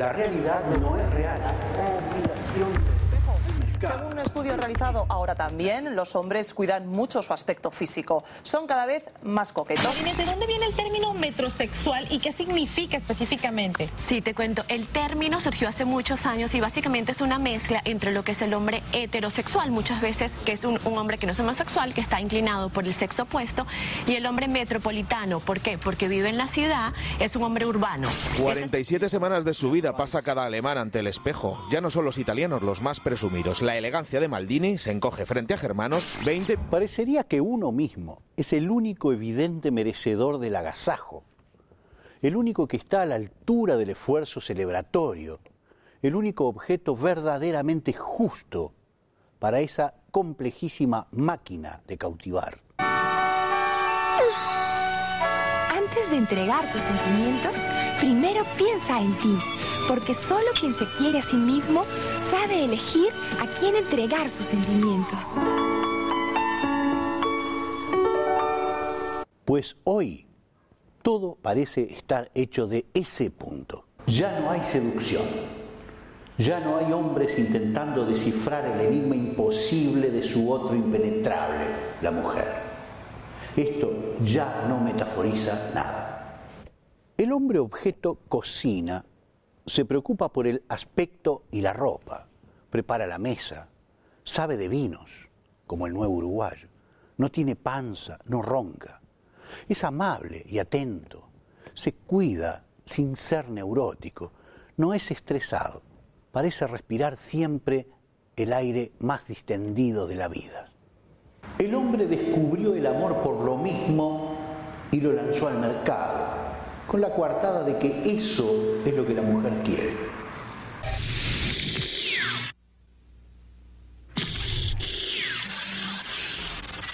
La realidad no es real. Según un estudio realizado ahora también, los hombres cuidan mucho su aspecto físico. Son cada vez más coquetos. ¿de dónde viene el término metrosexual y qué significa específicamente? Sí, te cuento. El término surgió hace muchos años y básicamente es una mezcla entre lo que es el hombre heterosexual, muchas veces que es un, un hombre que no es homosexual, que está inclinado por el sexo opuesto, y el hombre metropolitano. ¿Por qué? Porque vive en la ciudad, es un hombre urbano. 47 semanas de su vida pasa cada alemán ante el espejo. Ya no son los italianos los más presumidos. La elegancia de Maldini se encoge frente a germanos 20... Parecería que uno mismo es el único evidente merecedor del agasajo, el único que está a la altura del esfuerzo celebratorio, el único objeto verdaderamente justo para esa complejísima máquina de cautivar. Antes de entregar tus sentimientos, primero piensa en ti, porque solo quien se quiere a sí mismo sabe elegir a quién entregar sus sentimientos. Pues hoy todo parece estar hecho de ese punto. Ya no hay seducción. Ya no hay hombres intentando descifrar el enigma imposible de su otro impenetrable, la mujer. Esto ya no metaforiza nada. El hombre objeto cocina, se preocupa por el aspecto y la ropa, prepara la mesa, sabe de vinos, como el nuevo uruguayo, no tiene panza, no ronca, es amable y atento, se cuida sin ser neurótico, no es estresado, parece respirar siempre el aire más distendido de la vida. El hombre descubrió el amor por lo mismo y lo lanzó al mercado, con la coartada de que eso es lo que la mujer quiere.